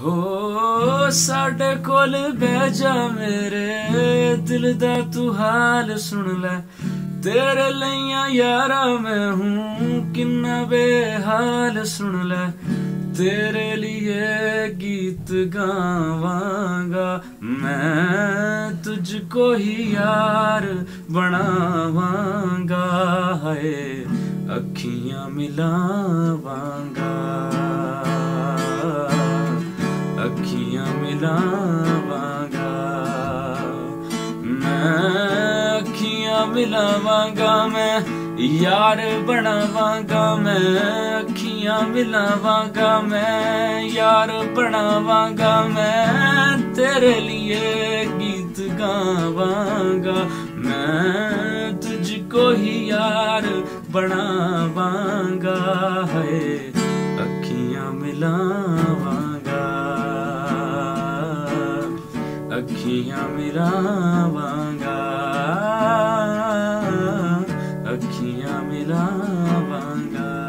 ਹੋ ਸਾਡੇ ਕੋਲ ਬਹਿ ਜਾ ਮੇਰੇ ਦਿਲ ਦਾ ਤੂੰ ਹਾਲ ਸੁਣ ਲੈ। ਤੇਰੇ ਲਈਆਂ ਯਾਰਾ ਮੈਂ ਹੂੰ, ਕਿੰਨਾ ਬੇਹਾਲ ਸੁਣ ਲੈ। ਤੇਰੇ ਲਈ ਗੀਤ ਗਾਵਾਂਗਾ, ਮੈਂ ਤੁਝ ਕੋ ਹੀ ਯਾਰ ਬਣਾਵਾਂਗਾ। ਹੈ ਅੱਖੀਆਂ ਮਿਲਾਵਾਂਗਾ। अखियाँ मिलावांगा। मैं अखियाँ मिलावांगा, मैं यार बनावांगा, मैं अखियाँ मिलावांगा, मैं यार बनावांगा, मैं तेरे लिए गीत गावांगा। मैं तुझको ही यार बनावांगा, है अखियाँ मिलावांगा। ਅੱਖੀਆਂ ਮਿਲਾਵਾਂਗਾ ਅੱਖੀਆਂ ਮਿਲਾਵਾਂਗਾ